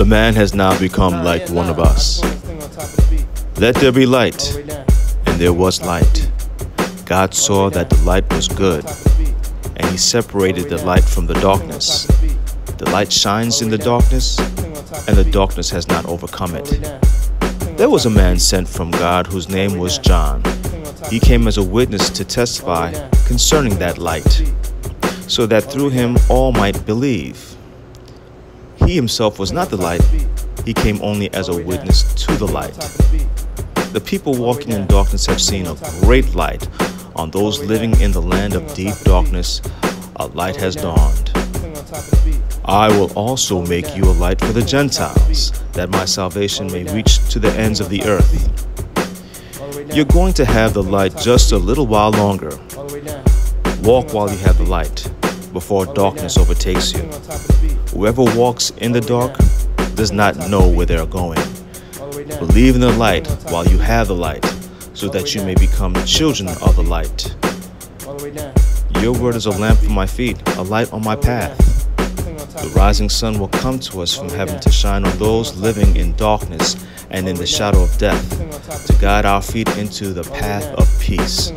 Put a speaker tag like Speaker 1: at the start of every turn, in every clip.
Speaker 1: The man has now become like one of us. Let there be light, and there was light. God saw that the light was good, and he separated the light from the darkness. The light shines in the darkness, and the darkness has not overcome it. There was a man sent from God whose name was John. He came as a witness to testify concerning that light, so that through him all might believe. He himself was not the light, he came only as a witness to the light. The people walking in darkness have seen a great light. On those living in the land of deep darkness, a light has dawned. I will also make you a light for the Gentiles, that my salvation may reach to the ends of the earth. You're going to have the light just a little while longer. Walk while you have the light, before darkness overtakes you. Whoever walks in the dark does not know where they are going. Believe in the light while you have the light, so that you may become children of the light. Your word is a lamp for my feet, a light on my path. The rising sun will come to us from heaven to shine on those living in darkness and in the shadow of death, to guide our feet into the path of peace.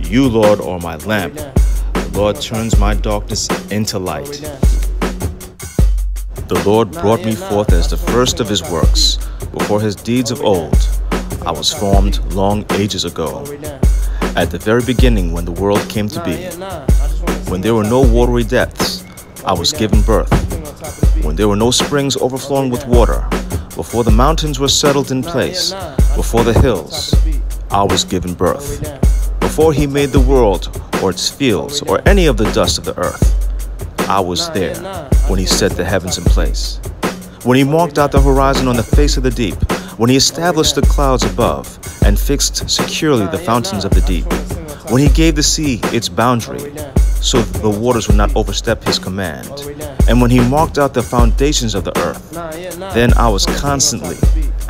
Speaker 1: You, Lord, are my lamp. Lord turns my darkness into light. The Lord brought me forth as the first of his works, before his deeds of old. I was formed long ages ago, at the very beginning when the world came to be. When there were no watery depths, I was given birth. When there were no springs overflowing with water, before the mountains were settled in place, before the hills, I was given birth. Before he made the world, or its fields, or any of the dust of the earth, I was there when he set the heavens in place. When he marked out the horizon on the face of the deep, when he established the clouds above and fixed securely the fountains of the deep, when he gave the sea its boundary, so that the waters would not overstep his command, and when he marked out the foundations of the earth, then I was constantly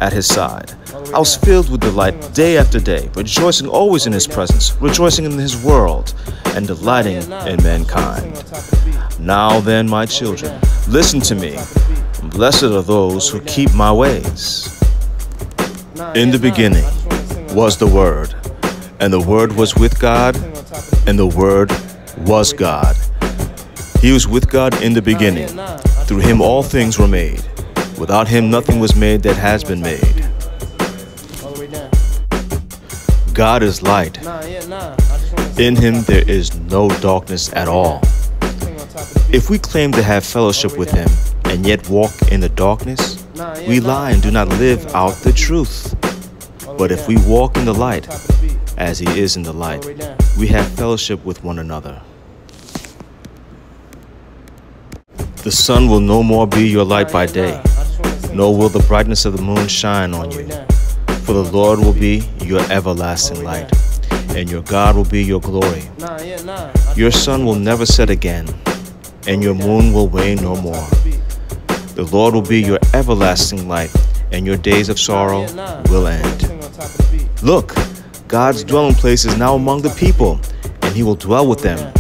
Speaker 1: at his side. I was filled with delight day after day, rejoicing always in his presence, rejoicing in his world, and delighting in mankind. Now then, my children, listen to me. Blessed are those who keep my ways. In the beginning was the Word, and the Word was with God, and the Word was God. He was with God in the beginning. Through him all things were made. Without him nothing was made that has been made. God is light. In him there is no darkness at all. If we claim to have fellowship with him and yet walk in the darkness, we lie and do not live out the truth. But if we walk in the light, as he is in the light, we have fellowship with one another. The sun will no more be your light by day, nor will the brightness of the moon shine on you. For the Lord will be your everlasting light, and your God will be your glory. Your sun will never set again, and your moon will wane no more. The Lord will be your everlasting light, and your days of sorrow will end. Look, God's dwelling place is now among the people, and he will dwell with them.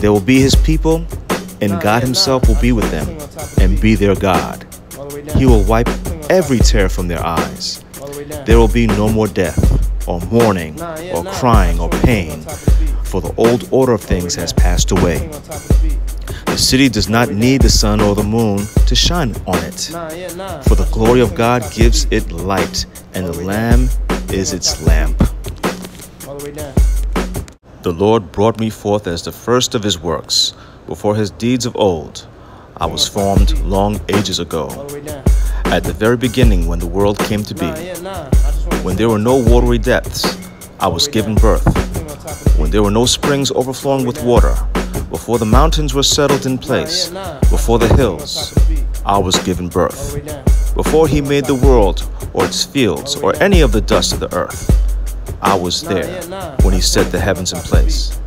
Speaker 1: They will be his people, and God Himself will be with them and be their God. He will wipe every tear from their eyes. There will be no more death, or mourning, or crying, or pain, for the old order of things has passed away. The city does not need the sun or the moon to shine on it, for the glory of God gives it light, and the Lamb is its lamp. The Lord brought me forth as the first of his works before his deeds of old. I was formed long ages ago, at the very beginning when the world came to be. When there were no watery depths, I was given birth. When there were no springs overflowing with water, before the mountains were settled in place, before the hills, I was given birth. Before he made the world, or its fields, or any of the dust of the earth, I was there when he set the heavens in place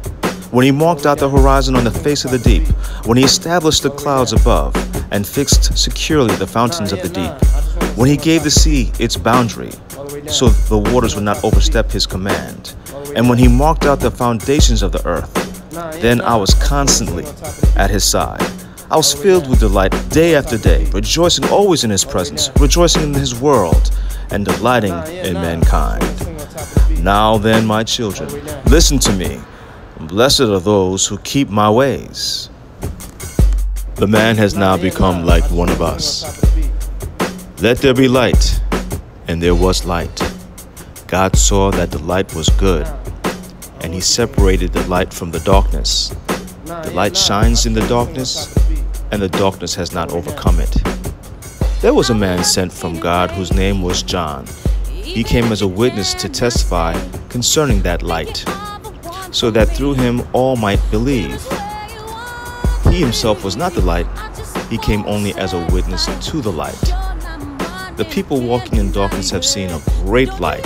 Speaker 1: when he marked out the horizon on the face of the deep, when he established the clouds above and fixed securely the fountains of the deep, when he gave the sea its boundary, so the waters would not overstep his command, and when he marked out the foundations of the earth, then I was constantly at his side. I was filled with delight day after day, rejoicing always in His presence, rejoicing in His world, and delighting in mankind. Now then, my children, listen to me. Blessed are those who keep my ways. The man has now become like one of us. Let there be light, and there was light. God saw that the light was good, and he separated the light from the darkness. The light shines in the darkness, and the darkness has not overcome it. There was a man sent from God whose name was John. He came as a witness to testify concerning that light, so that through him all might believe. He himself was not the light, he came only as a witness to the light. The people walking in darkness have seen a great light.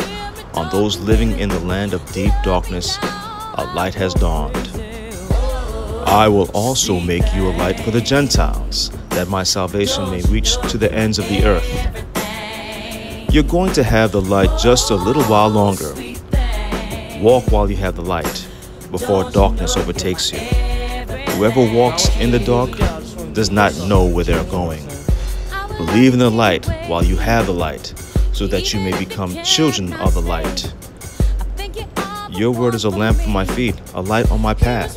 Speaker 1: On those living in the land of deep darkness, a light has dawned. I will also make you a light for the Gentiles, that my salvation may reach to the ends of the earth. You're going to have the light just a little while longer. Walk while you have the light, before darkness overtakes you. Whoever walks in the dark does not know where they're going. Believe in the light while you have the light, so that you may become children of the light. Your word is a lamp for my feet, a light on my path.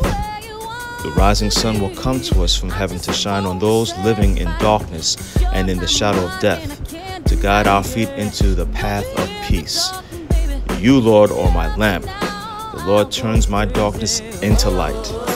Speaker 1: The rising sun will come to us from heaven to shine on those living in darkness and in the shadow of death, to guide our feet into the path of peace. You, Lord, are my lamp. Lord turns my darkness into light.